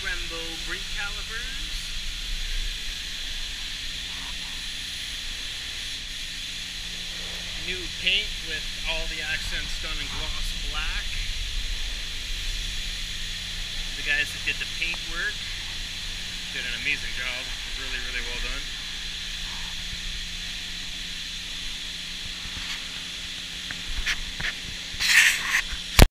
Brembo brake calipers. New paint with all the accents done in gloss black. The guys that did the paint work did an amazing job. Really, really well done.